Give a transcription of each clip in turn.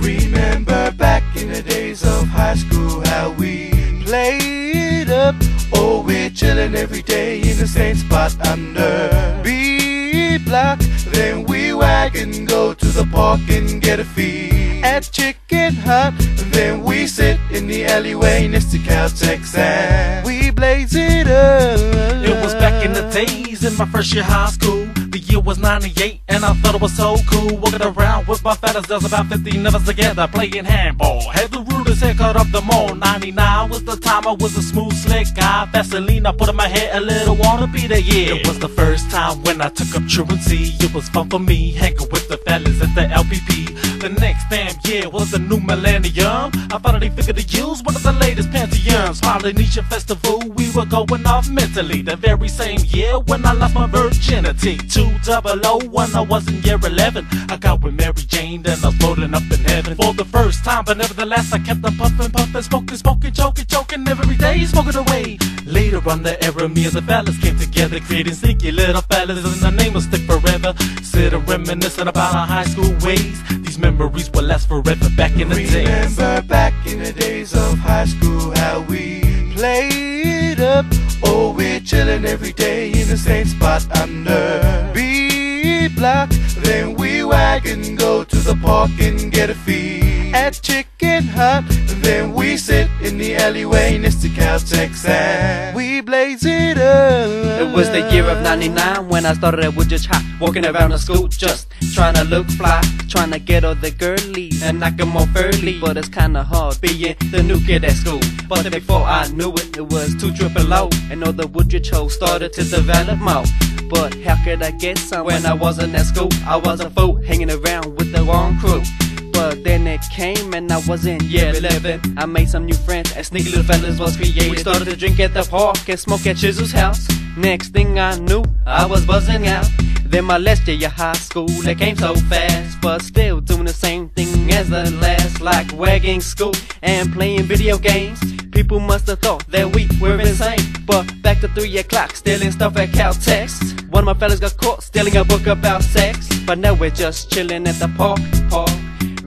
Remember back in the days of high school how we played up. Oh, we're chilling every day in the same spot under B block. Then we wag and go to the park and get a feed at Chicken Hut. Then we sit in the alleyway next to Caltex and we blaze it up. It was back in the days in my first year high school. The year was 98 and I thought it was so cool. Walking around with my fellas, there's about 15 of us together playing handball. Had the rudest haircut of them all. 99 was the time I was a smooth, slick guy. Vaseline I put in my hair, a little wanna be the year. It was the first time when I took up truancy. It was fun for me, hanging with the fellas at the LPP. The next damn year was the new millennium. I finally figured to use one of the latest pantheons. Polynesian festival, we were going off mentally. The very same year when I lost my virginity. Two double oh O when I was in year 11. I got with Mary Jane, then I was floating up in heaven for the first time. But nevertheless, I kept on puffing, puffing, smoking, smoking, choking, choking every day, smoking away. Later on the era, me and the fellas came together, creating sneaky little fellas, and the name will stick forever. Sitting reminiscing about our high school memories will last forever back in the. Remember back in the days of high school how we played up. Oh, we're chilling every day in the same spot under B block. Then we wag and go to the park and get a feed at Chicken Hut. Then we sit in the alleyway next to Caltex and we blaze it up. It was the year of 99 when I started with Woodridge High. Walking around the school just trying to look fly. Trying to get all the girlies and knock them off early. But it's kinda hard being the new kid at school. But before I knew it, it was two triple O. And all the Woodridge hoes started to develop more. But how could I get some when I wasn't at school? I was a fool hanging around with the wrong crew. But then it came and I was in year 11. I made some new friends and sneaky little fellas was created. We started to drink at the park and smoke at Chisel's house. Next thing I knew, I was buzzing out. Then my last year of high school, it came so fast. But still doing the same thing as the last, like wagging school and playing video games. People must have thought that we were insane. But back to 3 o'clock, stealing stuff at Caltex. One of my fellas got caught stealing a book about sex. But now we're just chilling at the park, park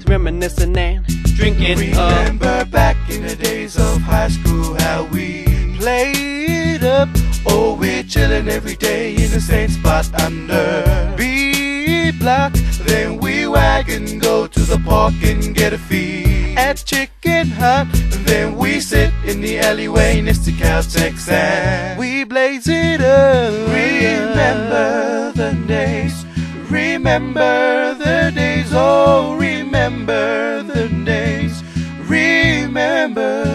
reminiscing and drinking up. Remember back in the days of high school how we played up. Oh, we're chilling every day in the same spot under B block. Then we wag and go to the park and get a feed at Chicken Hut. Then we sit in the alleyway next to Caltex and we blaze it up. Remember the days. Remember remember the days. Remember.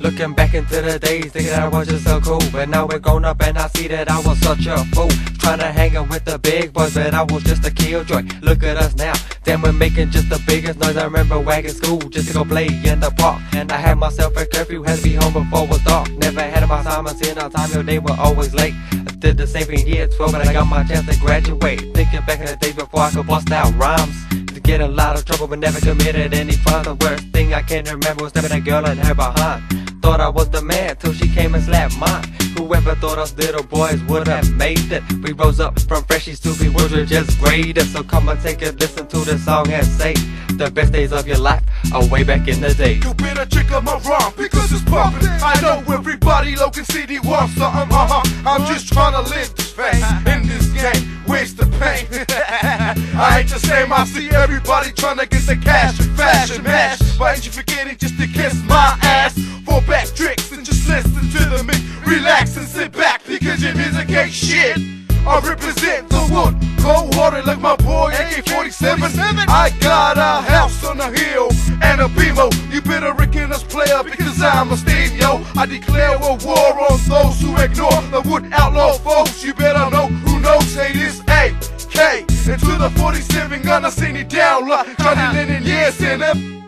Looking back into the days, thinking I was just so cool. But now we're grown up and I see that I was such a fool. Trying to hang out with the big boys, but I was just a killjoy. Look at us now, damn, we're making just the biggest noise. I remember wagging school just to go play in the park. And I had myself a curfew, had to be home before it was dark. Never had my assignments in on time, your day were always late. I did the same thing year 12, but I got my chance to graduate. Thinking back in the days before I could bust out rhymes. Get a lot of trouble, but never committed any crime. The worst thing I can remember was stepping a girl in her behind. Thought I was the man till she came and slapped mine. Whoever thought us little boys would have made it? We rose up from freshies to be were just greater. So come and take a listen to the song and say the best days of your life are way back in the day. You better check out my rhyme because it's pumping. I know everybody Logan City wants something. Uh-huh. I'm just I ain't the same. I see everybody trying to get the cash and fashion mash. But ain't you forgetting just to kiss my ass? Fall back tricks and just listen to the mix. Relax and sit back because your music ain't shit. I represent the wood, cold hearted like my boy AK-47. I got a house on the hill and a BMO. You better reckon us player because I'm a yo. I declare a war on those who ignore the wood outlaw folks. 47 gonna send it down Johnny Lennon. Yes, and